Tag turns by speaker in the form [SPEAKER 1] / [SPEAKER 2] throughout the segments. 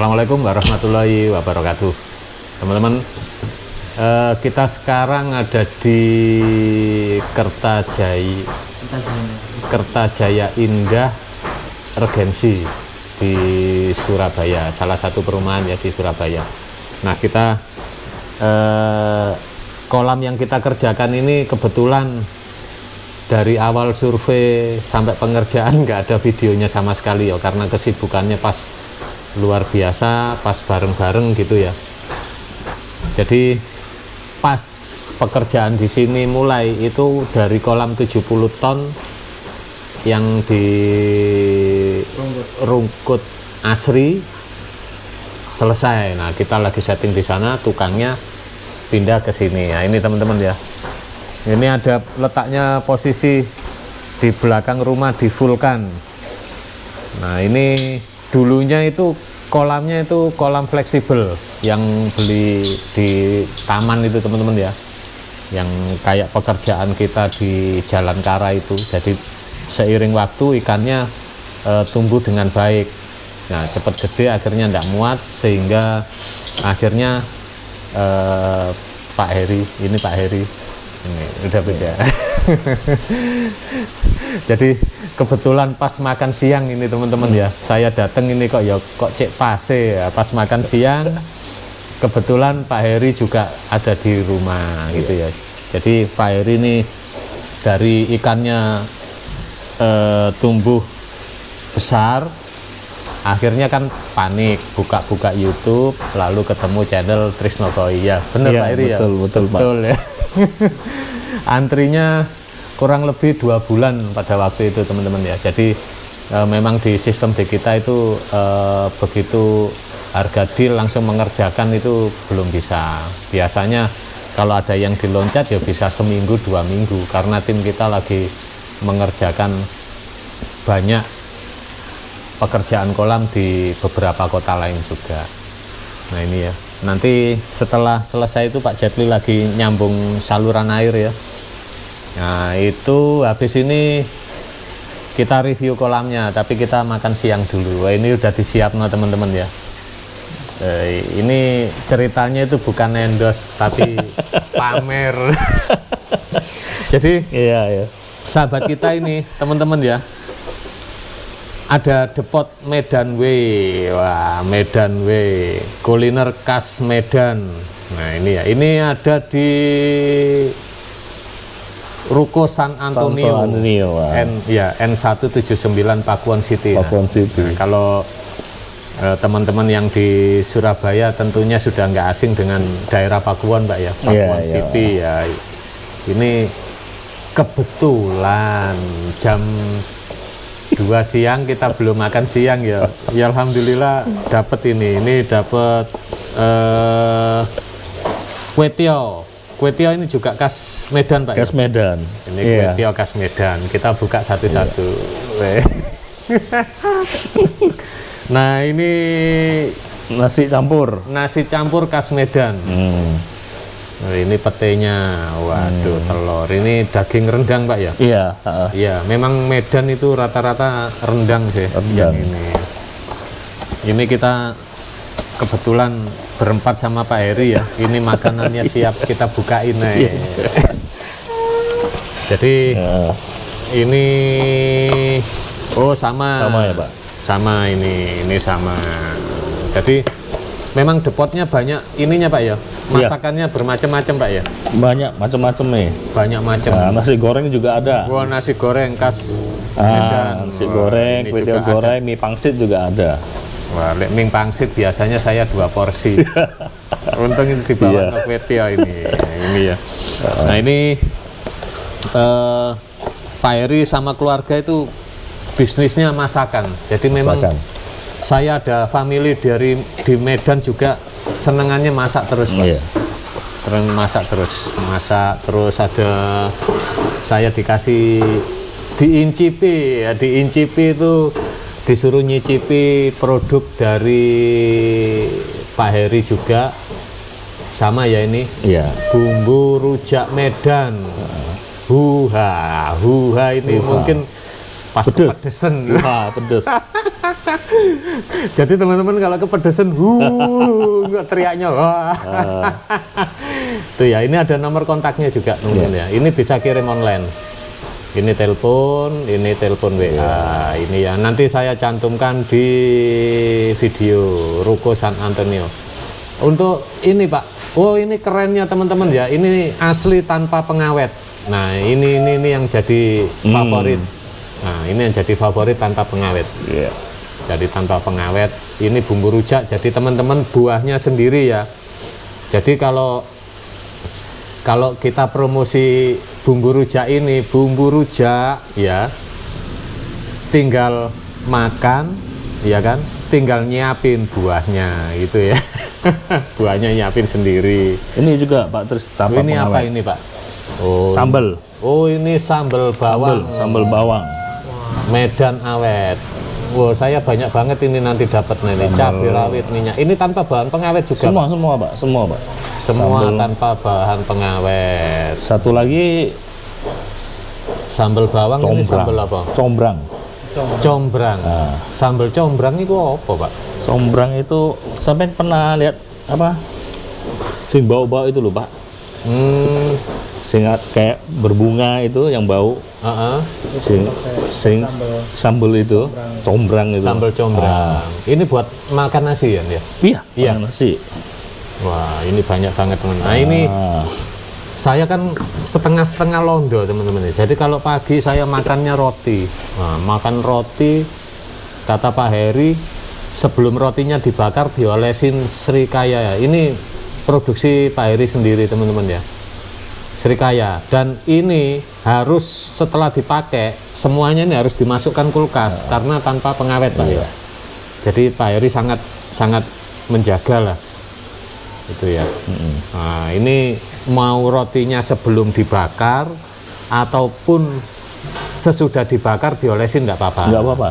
[SPEAKER 1] Assalamualaikum warahmatullahi wabarakatuh. Teman-teman, eh, kita sekarang ada di Kertajaya, Kertajaya Indah Regensi di Surabaya, salah satu perumahan ya di Surabaya. Nah, kita eh, kolam yang kita kerjakan ini kebetulan dari awal survei sampai pengerjaan nggak ada videonya sama sekali ya karena kesibukannya pas luar biasa pas bareng-bareng gitu ya. Jadi pas pekerjaan di sini mulai itu dari kolam 70 ton yang di rungkut asri selesai. Nah kita lagi setting di sana tukangnya pindah ke sini. Ya ini teman-teman ya. Ini ada letaknya posisi di belakang rumah di Vulkan. Nah ini dulunya itu kolamnya itu kolam fleksibel yang beli di taman itu teman-teman ya. Yang kayak pekerjaan kita di Jalan Kara itu. Jadi seiring waktu ikannya e, tumbuh dengan baik. Nah cepat gede akhirnya tidak muat sehingga akhirnya e, Pak Heri ini Pak Heri ini udah beda jadi kebetulan pas makan siang ini teman-teman ya. Saya datang ini kok ya kok cek pase ya. Pas makan siang kebetulan Pak Heri juga ada di rumah gitu ya. Jadi Pak Heri ini dari ikannya eh, tumbuh besar akhirnya kan panik buka-buka YouTube lalu ketemu channel Trisno Koi ya benar
[SPEAKER 2] Iya,
[SPEAKER 1] Pak Heri
[SPEAKER 2] betul,
[SPEAKER 1] ya
[SPEAKER 2] betul, Pak.
[SPEAKER 1] betul ya. Antrinya kurang lebih dua bulan pada waktu itu teman-teman ya jadi eh, memang di sistem di kita itu eh, begitu harga deal langsung mengerjakan itu belum bisa biasanya kalau ada yang diloncat ya bisa seminggu dua minggu karena tim kita lagi mengerjakan banyak pekerjaan kolam di beberapa kota lain juga. Nah ini ya. Nanti setelah selesai itu Pak Jetli lagi nyambung saluran air ya. Nah itu habis ini kita review kolamnya, tapi kita makan siang dulu. Wah ini udah disiap no teman-teman ya. Eh, ini ceritanya itu bukan endorse tapi pamer. Jadi
[SPEAKER 2] Iya, ya.
[SPEAKER 1] sahabat kita ini teman-teman ya ada depot Medan Way wah Medan Way kuliner khas Medan nah ini ya ini ada di Ruko San Antonio,
[SPEAKER 2] Santo Antonio.
[SPEAKER 1] N ya N179 Pakuan City Nah,
[SPEAKER 2] Pakuan City.
[SPEAKER 1] nah, kalau eh, teman-teman yang di Surabaya tentunya sudah nggak asing dengan daerah Pakuan Mbak ya Pakuan
[SPEAKER 2] Iya, iya.
[SPEAKER 1] City ya ini kebetulan jam 2 siang kita belum makan siang ya. Ya alhamdulillah dapat ini. Ini dapat eh kue tio. Kue tio ini juga khas Medan, Pak. ya?
[SPEAKER 2] Gas Medan.
[SPEAKER 1] Ini
[SPEAKER 2] Iya.
[SPEAKER 1] kue tio khas Medan. Kita buka satu-satu. Weh. nah, ini
[SPEAKER 2] Nasi campur.
[SPEAKER 1] nasi campur khas Medan.
[SPEAKER 2] Hmm.
[SPEAKER 1] Nah, ini petenya. Waduh, telur. Ini daging rendang, Pak ya?
[SPEAKER 2] Iya, heeh.
[SPEAKER 1] Iya, memang Medan itu rata-rata rendang sih yang
[SPEAKER 2] Rendang.
[SPEAKER 1] ini. Ini kita kebetulan berempat sama Pak Heri ya. Ini makanannya siap kita bukain nih. Jadi
[SPEAKER 2] Heeh.
[SPEAKER 1] ini oh sama.
[SPEAKER 2] Sama ya, Pak?
[SPEAKER 1] Sama ini, ini sama. Jadi memang depotnya banyak ininya Pak ya. Masakannya bermacam-macam Pak ya.
[SPEAKER 2] Banyak macam-macam nih.
[SPEAKER 1] Banyak macam.
[SPEAKER 2] Nah, nasi goreng juga ada.
[SPEAKER 1] Wah nasi goreng khas Medan.
[SPEAKER 2] Ah, nasi goreng, kue tiaw
[SPEAKER 1] ada.
[SPEAKER 2] goreng, mie pangsit juga ada.
[SPEAKER 1] Wah, lek pangsit biasanya saya dua porsi. Untung ini dibawa
[SPEAKER 2] Iya.
[SPEAKER 1] ke kue tiaw ini. ini ya. Nah ini eh, Pak sama keluarga itu bisnisnya masakan. Jadi memang
[SPEAKER 2] Masakan.
[SPEAKER 1] saya ada family dari di Medan juga senengannya masak terus. Pak.
[SPEAKER 2] Iya.
[SPEAKER 1] Terus masak terus, masak terus ada saya dikasih diincipi ya diincipi itu disuruh nyicipi produk dari Pak Heri juga sama ya ini
[SPEAKER 2] Iya.
[SPEAKER 1] bumbu rujak Medan huha huha ini
[SPEAKER 2] Huha.
[SPEAKER 1] mungkin pas
[SPEAKER 2] Pedes.
[SPEAKER 1] kepedesan.
[SPEAKER 2] Wah, pedes.
[SPEAKER 1] Jadi teman-teman kalau kepedesan, huh, nggak teriaknya, wah. Tuh ya, ini ada nomor kontaknya juga teman-teman ya. Ini bisa kirim online. Ini telepon, ini telepon WA, ini ya. Nanti saya cantumkan di video Ruko San Antonio. Untuk ini Pak, oh ini kerennya teman-teman ya. Ini asli tanpa pengawet. Nah ini ini ini yang jadi favorit. Nah ini yang jadi favorit tanpa pengawet
[SPEAKER 2] Iya.
[SPEAKER 1] jadi tanpa pengawet ini bumbu rujak jadi teman-teman buahnya sendiri ya jadi kalau kalau kita promosi bumbu rujak ini bumbu rujak ya tinggal makan ya kan tinggal nyiapin buahnya gitu ya buahnya nyiapin sendiri
[SPEAKER 2] Ini juga Pak Tris tanpa
[SPEAKER 1] ini apa
[SPEAKER 2] pengawet.
[SPEAKER 1] ini pak oh
[SPEAKER 2] Sambal.
[SPEAKER 1] oh ini sambal
[SPEAKER 2] Sambal,
[SPEAKER 1] bawang
[SPEAKER 2] sambal bawang.
[SPEAKER 1] Medan awet. Wow, saya banyak banget ini nanti dapat nih cabai rawit minyak. Ini tanpa bahan pengawet juga.
[SPEAKER 2] Semua semua Pak, semua Pak.
[SPEAKER 1] Semua
[SPEAKER 2] Sambal.
[SPEAKER 1] tanpa bahan pengawet.
[SPEAKER 2] Satu lagi
[SPEAKER 1] Sambal bawang ini
[SPEAKER 2] combrang.
[SPEAKER 1] sambal apa?
[SPEAKER 2] Combrang.
[SPEAKER 1] Combrang.
[SPEAKER 2] Nah.
[SPEAKER 1] Sambal combrang itu apa, Pak?
[SPEAKER 2] Combrang itu sampai pernah lihat apa? Sing bau-bau itu loh Pak.
[SPEAKER 1] Hmm,
[SPEAKER 2] Sing kayak berbunga itu yang bau.
[SPEAKER 1] heeh.
[SPEAKER 2] Sing, sing sambal itu, combrang itu.
[SPEAKER 1] Sambal combrang. Ini buat makan nasi ya, dia?
[SPEAKER 2] Iya,
[SPEAKER 1] Iya.
[SPEAKER 2] nasi.
[SPEAKER 1] Wah, ini banyak banget teman. Nah, ini
[SPEAKER 2] Ah,
[SPEAKER 1] saya kan setengah-setengah londo teman-teman ya. Jadi kalau pagi saya makannya roti. Nah, makan roti kata Pak Heri sebelum rotinya dibakar diolesin serikaya. Ini produksi Pak Heri sendiri teman-teman ya. Serikaya dan ini harus setelah dipakai semuanya ini harus dimasukkan kulkas karena tanpa pengawet Pak ya. Jadi Pak Heri sangat sangat menjaga lah itu ya. Nah, ini mau rotinya sebelum dibakar ataupun sesudah dibakar diolesin nggak apa-apa.
[SPEAKER 2] nggak apa-apa.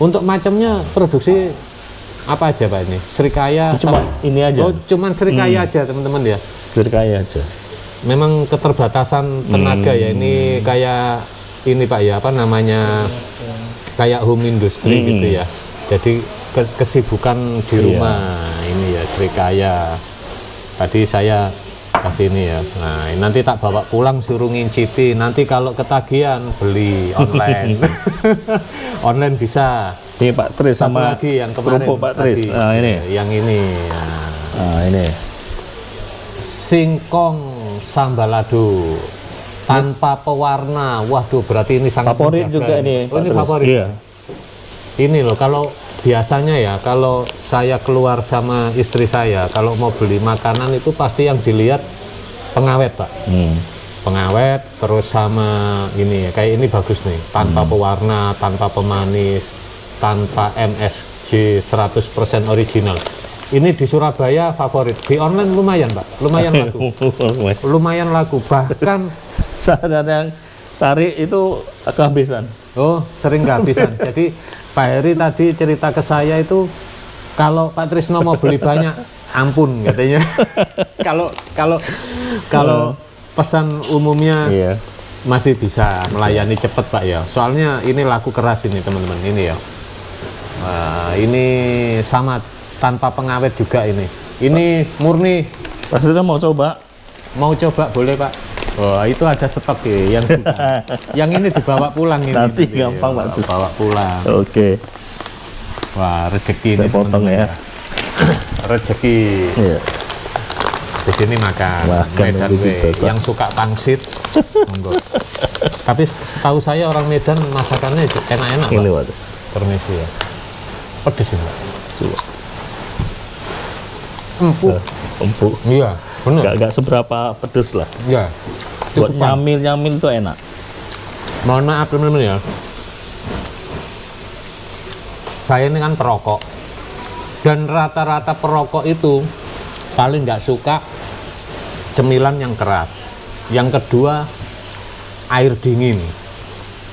[SPEAKER 1] Untuk macamnya produksi apa aja Pak ini? Serikaya
[SPEAKER 2] Cuma
[SPEAKER 1] sama-
[SPEAKER 2] ini aja,
[SPEAKER 1] Oh, cuman serikaya aja teman-teman ya.
[SPEAKER 2] serikaya aja.
[SPEAKER 1] Memang keterbatasan tenaga ya. Ini kayak ini Pak ya, apa namanya? Kayak home industry
[SPEAKER 2] Hmm.
[SPEAKER 1] gitu ya. Jadi kes- kesibukan di
[SPEAKER 2] Iya.
[SPEAKER 1] rumah ini ya Serikaya. Tadi saya kasih ini ya. Nah, ini nanti tak bawa pulang suruh ngincipi. Nanti kalau ketagihan beli online. online bisa.
[SPEAKER 2] Ini Pak Tris
[SPEAKER 1] Satu
[SPEAKER 2] sama
[SPEAKER 1] lagi yang kemarin
[SPEAKER 2] Pak Tris.
[SPEAKER 1] tadi.
[SPEAKER 2] Nah, ini.
[SPEAKER 1] Yang ini. Nah,
[SPEAKER 2] Nah, ini.
[SPEAKER 1] singkong sambalado tanpa pewarna. Waduh, berarti ini sangat
[SPEAKER 2] Favorit
[SPEAKER 1] menjaga
[SPEAKER 2] juga ini.
[SPEAKER 1] Oh, ini favorit.
[SPEAKER 2] Iya.
[SPEAKER 1] Ini loh kalau biasanya ya kalau saya keluar sama istri saya kalau mau beli makanan itu pasti yang dilihat pengawet, Pak.
[SPEAKER 2] Hmm.
[SPEAKER 1] Pengawet terus sama ini ya. Kayak ini bagus nih, tanpa pewarna, tanpa pemanis, tanpa MSG 100% original. Ini di Surabaya favorit. Di online lumayan, Pak. Lumayan laku. lumayan laku bahkan
[SPEAKER 2] ada yang cari itu kehabisan.
[SPEAKER 1] oh sering kehabisan jadi Pak Heri tadi cerita ke saya itu kalau Pak Trisno mau beli banyak ampun katanya kalau kalau kalau pesan umumnya
[SPEAKER 2] Iya.
[SPEAKER 1] masih bisa melayani cepat Pak ya soalnya ini laku keras ini teman-teman ini ya Wah, ini sama tanpa pengawet juga ini ini murni
[SPEAKER 2] Tris mau coba?
[SPEAKER 1] mau coba boleh Pak Wah itu ada stok ya, yang yang ini dibawa pulang ini.
[SPEAKER 2] Nanti gampang, Pak.
[SPEAKER 1] Pak. Bawa pulang.
[SPEAKER 2] Oke.
[SPEAKER 1] Wah rezeki
[SPEAKER 2] Saya
[SPEAKER 1] ini
[SPEAKER 2] potong
[SPEAKER 1] teman-teman
[SPEAKER 2] ya.
[SPEAKER 1] Rezeki
[SPEAKER 2] Iya.
[SPEAKER 1] di sini makan.
[SPEAKER 2] Makan
[SPEAKER 1] Medan we. Yang suka pangsit. Tapi setahu saya orang Medan masakannya enak-enak.
[SPEAKER 2] Ini.
[SPEAKER 1] Pak. Permisi ya. Pedes ini. Pak.
[SPEAKER 2] Coba.
[SPEAKER 1] Empuk.
[SPEAKER 2] Empuk.
[SPEAKER 1] Iya, benar.
[SPEAKER 2] Gak, gak seberapa pedes lah.
[SPEAKER 1] Iya.
[SPEAKER 2] Buat
[SPEAKER 1] Cukup Pak.
[SPEAKER 2] nyamil-nyamil itu enak.
[SPEAKER 1] Mohon maaf teman-teman ya. Saya ini kan perokok. Dan rata-rata perokok itu paling nggak suka cemilan yang keras. Yang kedua air dingin.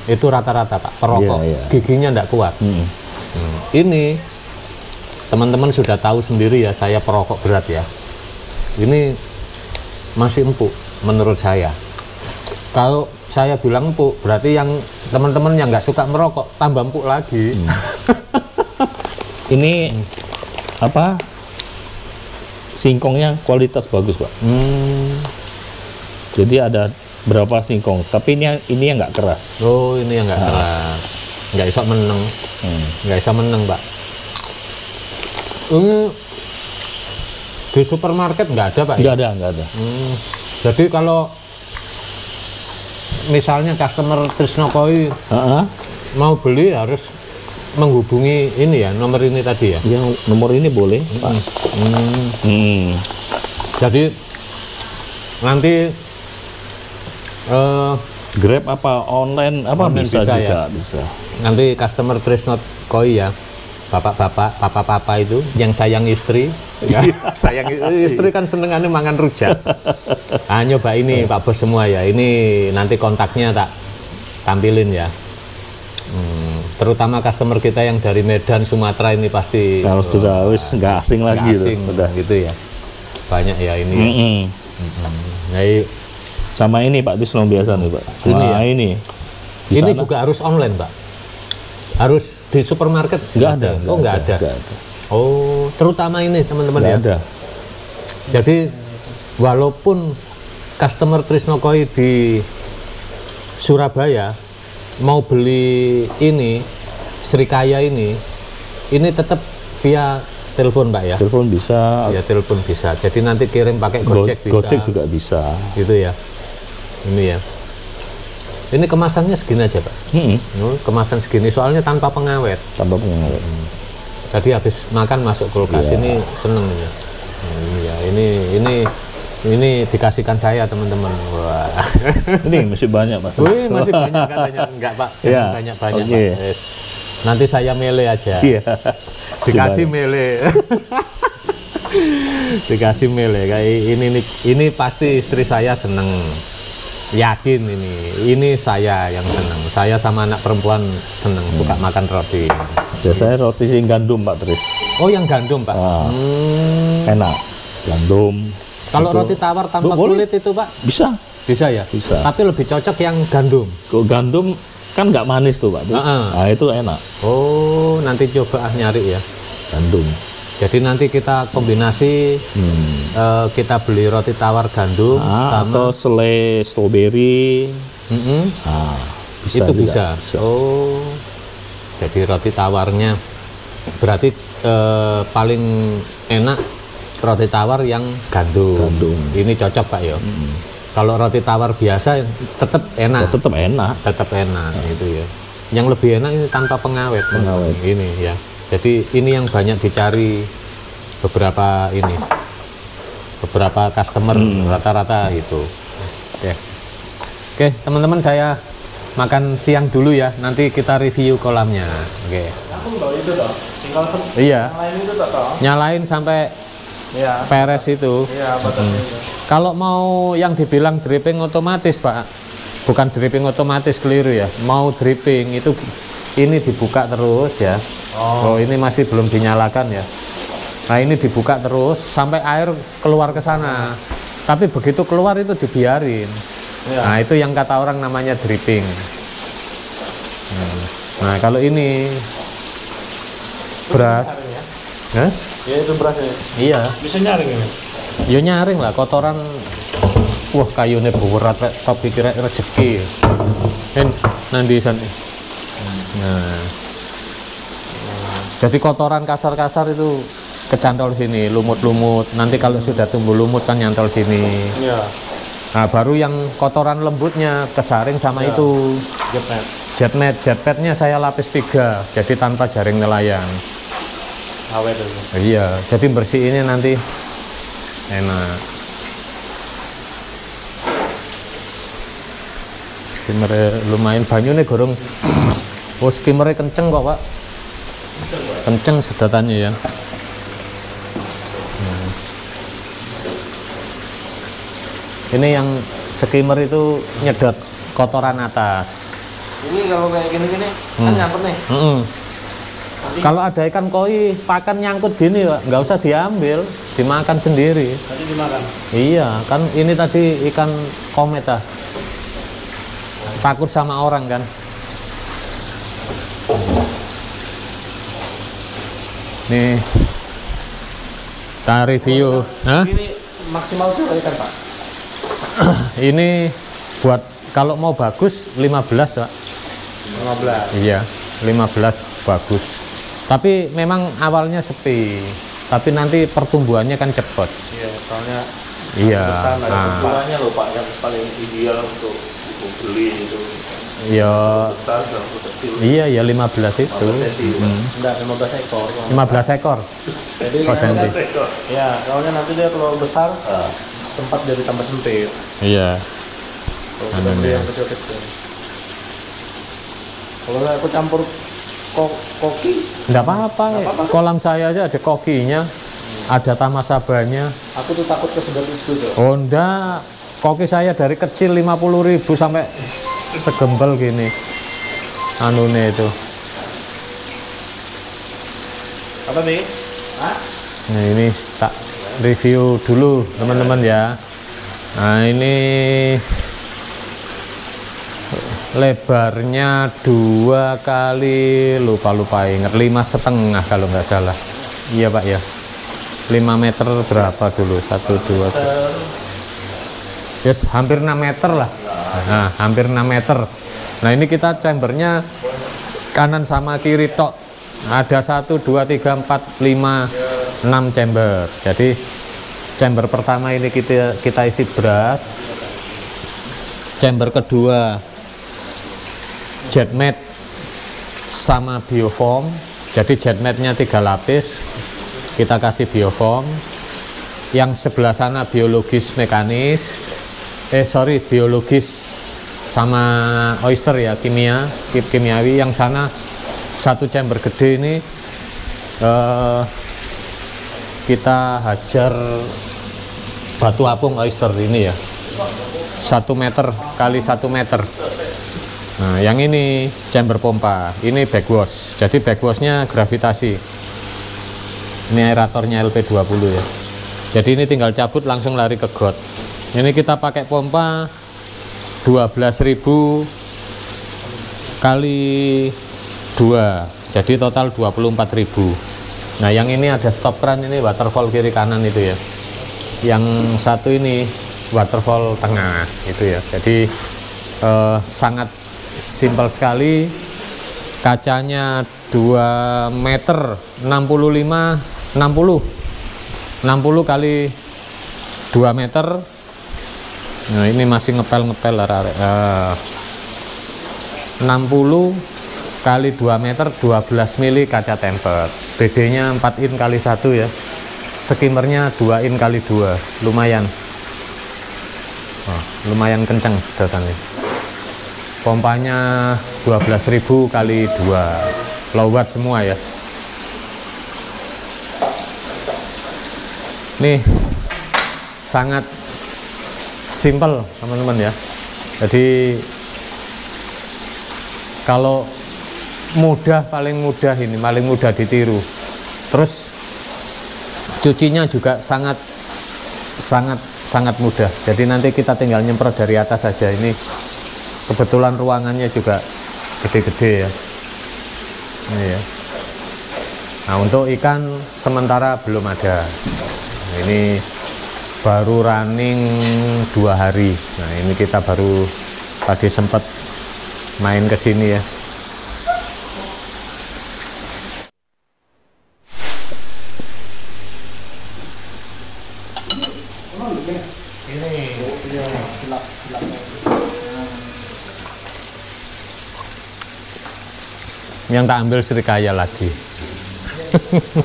[SPEAKER 1] Itu rata-rata pak perokok.
[SPEAKER 2] Iya, iya.
[SPEAKER 1] Giginya nggak kuat.
[SPEAKER 2] Hmm.
[SPEAKER 1] Hmm. Ini teman-teman sudah tahu sendiri ya saya perokok berat ya. Ini masih empuk menurut saya. Kalau saya bilang empuk, berarti yang teman-teman yang nggak suka merokok tambah empuk lagi.
[SPEAKER 2] Ini apa? Singkongnya kualitas bagus, Pak.
[SPEAKER 1] Hmm.
[SPEAKER 2] Jadi ada berapa singkong, tapi ini ini yang nggak keras.
[SPEAKER 1] Oh, ini yang nggak keras. Nggak bisa meneng.
[SPEAKER 2] Hmm.
[SPEAKER 1] nggak bisa menang pak ini di supermarket nggak ada pak ya?
[SPEAKER 2] Nggak ada, nggak ada.
[SPEAKER 1] Hmm, jadi kalau misalnya customer Trisnokoi
[SPEAKER 2] Heeh.
[SPEAKER 1] mau beli harus menghubungi ini ya nomor ini tadi ya
[SPEAKER 2] Yang nomor ini boleh, Pak.
[SPEAKER 1] Hmm,
[SPEAKER 2] Hmm.
[SPEAKER 1] jadi nanti eh,
[SPEAKER 2] Grab apa online apa
[SPEAKER 1] Online
[SPEAKER 2] bisa,
[SPEAKER 1] bisa,
[SPEAKER 2] juga
[SPEAKER 1] ya?
[SPEAKER 2] bisa.
[SPEAKER 1] nanti customer Trisnokoi ya bapak-bapak papa-papa itu yang sayang istri ya, sayang istri kan senengannya mangan rujak ah nyoba ini pak bos semua ya ini nanti kontaknya tak tampilin ya Hmm, terutama customer kita yang dari Medan Sumatera ini pasti
[SPEAKER 2] Kalau sudah wis nggak asing
[SPEAKER 1] nggak
[SPEAKER 2] lagi tuh.
[SPEAKER 1] asing
[SPEAKER 2] Udah.
[SPEAKER 1] gitu ya banyak ya ini
[SPEAKER 2] Mm-mm.
[SPEAKER 1] Nah, i-
[SPEAKER 2] Sama ini Pak Tisno biasa nih Pak.
[SPEAKER 1] Ini
[SPEAKER 2] Wah,
[SPEAKER 1] ya?
[SPEAKER 2] ini. Di
[SPEAKER 1] ini
[SPEAKER 2] sana
[SPEAKER 1] juga harus online pak harus di supermarket
[SPEAKER 2] nggak ada.
[SPEAKER 1] oh nggak ada.
[SPEAKER 2] nggak ada.
[SPEAKER 1] oh terutama ini teman-teman ya
[SPEAKER 2] ada.
[SPEAKER 1] Jadi walaupun customer Trisnokoi di Surabaya mau beli ini Srikaya ini, ini tetap via telepon Mbak ya.
[SPEAKER 2] Telepon bisa,
[SPEAKER 1] Ya telepon bisa. Jadi nanti kirim pakai
[SPEAKER 2] Go-
[SPEAKER 1] Gojek bisa.
[SPEAKER 2] Gojek juga bisa.
[SPEAKER 1] Gitu ya. Ini ya. Ini kemasannya segini aja Pak.
[SPEAKER 2] Mm-mm.
[SPEAKER 1] Oh, kemasan segini soalnya tanpa pengawet.
[SPEAKER 2] Tanpa pengawet.
[SPEAKER 1] Tadi habis makan masuk kulkas
[SPEAKER 2] Iya.
[SPEAKER 1] ini seneng ya. Iya, ini ini ini dikasihkan saya teman-teman. Wah.
[SPEAKER 2] ini masih banyak Mas.
[SPEAKER 1] Wih, masih banyak katanya. Enggak, Pak. Jangan
[SPEAKER 2] Iya.
[SPEAKER 1] banyak-banyak,
[SPEAKER 2] Oke.
[SPEAKER 1] Pak. Yes. Nanti saya mele aja.
[SPEAKER 2] Iya.
[SPEAKER 1] Dikasih mele. Dikasih mele kayak ini ini ini pasti istri saya seneng. Yakin ini. Ini saya yang seneng. Saya sama anak perempuan seneng suka makan roti.
[SPEAKER 2] banyak. Biasanya roti sing gandum Pak Tris.
[SPEAKER 1] Oh, yang gandum, Pak.
[SPEAKER 2] Ah.
[SPEAKER 1] Hmm.
[SPEAKER 2] Enak. Gandum.
[SPEAKER 1] Kalau roti tawar tanpa kulit itu, Pak,
[SPEAKER 2] Bisa.
[SPEAKER 1] bisa ya?
[SPEAKER 2] Bisa.
[SPEAKER 1] Tapi lebih cocok yang gandum.
[SPEAKER 2] Kok gandum kan nggak manis tuh Pak Tris.
[SPEAKER 1] Ah-ah.
[SPEAKER 2] Nah itu enak.
[SPEAKER 1] Oh, nanti coba ah nyari ya.
[SPEAKER 2] Gandum.
[SPEAKER 1] Jadi nanti kita kombinasi
[SPEAKER 2] Hmm.
[SPEAKER 1] eh, kita beli roti tawar gandum
[SPEAKER 2] Ah,
[SPEAKER 1] sama
[SPEAKER 2] atau selai strawberry.
[SPEAKER 1] Mm-mm,
[SPEAKER 2] Ah, bisa
[SPEAKER 1] itu
[SPEAKER 2] juga.
[SPEAKER 1] bisa. Oh, jadi roti tawarnya berarti eh, paling enak roti tawar yang gandum.
[SPEAKER 2] Gandum.
[SPEAKER 1] Ini cocok pak ya. Kalau roti tawar biasa tetap enak.
[SPEAKER 2] Tetap enak.
[SPEAKER 1] tetap enak gitu ya. Yang lebih enak ini tanpa pengawet.
[SPEAKER 2] Pengawet.
[SPEAKER 1] Ini ya. Jadi ini yang banyak dicari beberapa ini. Beberapa customer
[SPEAKER 2] Hmm.
[SPEAKER 1] rata-rata gitu. Oke. Oke, teman-teman saya makan siang dulu ya. Nanti kita review kolamnya. Oke.
[SPEAKER 3] Bawa itu toh, tinggal sem
[SPEAKER 1] Iya.
[SPEAKER 3] yang lain itu toh toh.
[SPEAKER 1] Nyalain sampai
[SPEAKER 3] Iya,
[SPEAKER 1] peres itu.
[SPEAKER 3] iya betul.
[SPEAKER 1] Kalau mau yang dibilang dripping otomatis, Pak. Bukan dripping otomatis keliru ya. Mau dripping itu ini dibuka terus ya. Oh. ini masih belum dinyalakan ya. Nah, ini dibuka terus sampai air keluar ke sana. Tapi begitu keluar itu dibiarin.
[SPEAKER 3] Iya.
[SPEAKER 1] Nah, itu yang kata orang namanya dripping. Hmm. Nah, kalau ini beras,
[SPEAKER 3] Ya.
[SPEAKER 1] Hah?
[SPEAKER 3] ya itu berasnya.
[SPEAKER 1] iya.
[SPEAKER 3] Bisa nyaring ini.
[SPEAKER 1] Ya nyaring lah kotoran wah kayunya berat tapi kira rezeki. Kan nanti sana. Nah. Jadi kotoran kasar-kasar itu kecantol sini, lumut-lumut. Nanti kalau sudah tumbuh lumut kan nyantol sini.
[SPEAKER 3] Iya.
[SPEAKER 1] Nah, baru yang kotoran lembutnya kesaring sama
[SPEAKER 3] Ya.
[SPEAKER 1] itu
[SPEAKER 3] Jepet.
[SPEAKER 1] jetnet. Jetpetnya saya lapis tiga, jadi tanpa jaring nelayan.
[SPEAKER 3] Awet itu.
[SPEAKER 1] Iya, jadi bersihinnya nanti enak. Skimmer lumayan banyune gorong. Oh, skimmernya kenceng kok, Pak. Kenceng sedotannya ya. Hmm. Ini yang skimmer itu nyedot kotoran atas.
[SPEAKER 3] Ini kalau kayak gini-gini kan
[SPEAKER 1] Hmm.
[SPEAKER 3] nyangkut nih. Nanti,
[SPEAKER 1] Kalau ada ikan koi, pakan nyangkut gini, Pak, nggak usah diambil, dimakan sendiri.
[SPEAKER 3] nanti dimakan.
[SPEAKER 1] Iya, kan ini tadi ikan komet ah. takut sama orang kan nih. Kita review. Hah?
[SPEAKER 3] Ini maksimal berapa ikan pak?
[SPEAKER 1] ini buat kalau mau bagus 15 pak.
[SPEAKER 3] 15
[SPEAKER 1] iya 15 bagus. Tapi memang awalnya sepi. Tapi nanti pertumbuhannya kan cepat.
[SPEAKER 3] Iya soalnya
[SPEAKER 1] iya nah,
[SPEAKER 3] loh pak yang paling ideal untuk untuk beli itu
[SPEAKER 1] ya.
[SPEAKER 3] Besar
[SPEAKER 1] iya ya 15 itu. Hmm.
[SPEAKER 3] enggak 15 ekor.
[SPEAKER 1] 15 ekor.
[SPEAKER 3] Jadi nanti- ya soalnya nanti dia kalau besar tempat jadi tambah sempit.
[SPEAKER 1] Iya.
[SPEAKER 3] Kalau
[SPEAKER 1] nih.
[SPEAKER 3] yang kecil-kecil. Kalau nggak aku campur ko koki.
[SPEAKER 1] Enggak apa-apa ya. kolam saya aja ada kokinya ada tamasabanya
[SPEAKER 3] aku tuh takut kesedot itu tuh
[SPEAKER 1] oh enggak koki saya dari kecil 50.000 sampai segembel gini anune itu
[SPEAKER 3] apa nih Hah?
[SPEAKER 1] Nah ini tak review dulu teman-teman ya. Nah ini lebarnya dua kali lupa lupa ingat lima setengah kalau nggak salah. Iya pak ya. 5 meter berapa dulu? Satu dua. Yes, hampir 6 meter lah. Nah, hampir 6 meter. Nah, ini kita chambernya kanan sama kiri tok. Ada 1 2 3 4 5 6 chamber. Jadi chamber pertama ini kita kita isi beras. Chamber kedua jet mat sama biofoam. Jadi jet matnya tiga lapis. Kita kasih biofoam. Yang sebelah sana biologis mekanis eh sorry biologis sama oyster ya kimia kim kimiawi yang sana. Satu chamber gede ini eh, kita hajar batu apung oyster ini ya. Satu meter kali satu meter. Nah yang ini chamber pompa ini backwash jadi backwashnya gravitasi. Ini aeratornya LP20 ya. Jadi ini tinggal cabut langsung lari ke got ini kita pakai pompa 12.000 kali 2 jadi total 24.000 nah yang ini ada stop kran ini waterfall kiri kanan itu ya. Yang satu ini waterfall tengah itu ya. Jadi eh, sangat simpel sekali. Kacanya 2 meter 65 60 60 kali 2 meter nah ini masih ngepel-ngepel arek Eh, 60 kali 2 meter 12 mili kaca tempered BD nya 4 in kali 1 ya. Skimmernya 2 in kali 2 lumayan. Oh, lumayan kencang sedotannya. Pompanya 12.000 kali 2 low watt semua ya. Nih sangat simple teman-teman ya. Jadi kalau mudah paling mudah ini paling mudah ditiru. Terus cucinya juga sangat sangat sangat mudah. Jadi nanti kita tinggal nyemprot dari atas saja. Ini kebetulan ruangannya juga gede-gede ya. Ini ya. Nah untuk ikan sementara belum ada. Ini baru running dua hari. Nah ini kita baru tadi sempat main ke sini ya. Yang tak ambil serikaya lagi.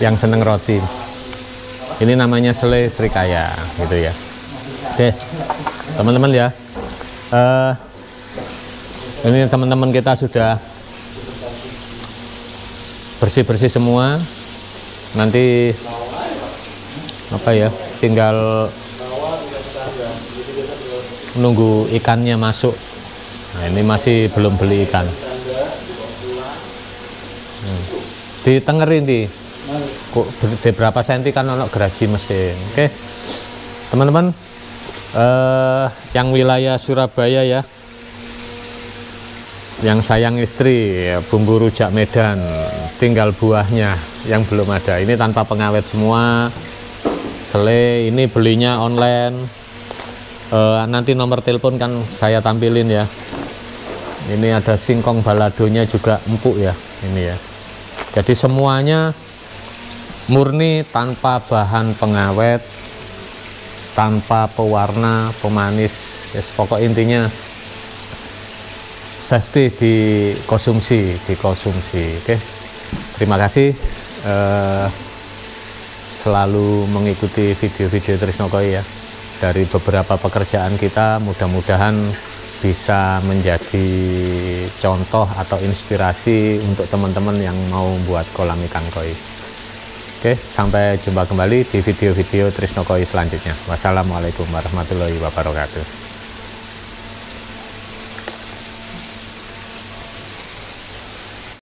[SPEAKER 1] Yang seneng roti ini namanya sele serikaya gitu ya. Oke teman-teman ya. Eh, ini teman-teman kita sudah bersih-bersih semua. Nanti apa ya tinggal nunggu ikannya masuk. Nah ini masih belum beli ikan. Hmm. ditengerin di di berapa senti kan ono geraji mesin. Oke. Teman-teman eh yang wilayah Surabaya ya. Yang sayang istri ya, bumbu rujak Medan tinggal buahnya yang belum ada. Ini tanpa pengawet semua. Sele ini belinya online. Eh, nanti nomor telepon kan saya tampilin ya. Ini ada singkong baladonya juga empuk ya ini ya. Jadi semuanya murni tanpa bahan pengawet tanpa pewarna pemanis. Yes, pokok intinya safety dikonsumsi dikonsumsi. Oke terima kasih. Eh, selalu mengikuti video-video Trisnokoi ya. Dari beberapa pekerjaan kita mudah-mudahan bisa menjadi contoh atau inspirasi untuk teman-teman yang mau buat kolam ikan koi. Oke, sampai jumpa kembali di video-video Trisno Koi selanjutnya. Wassalamualaikum warahmatullahi wabarakatuh.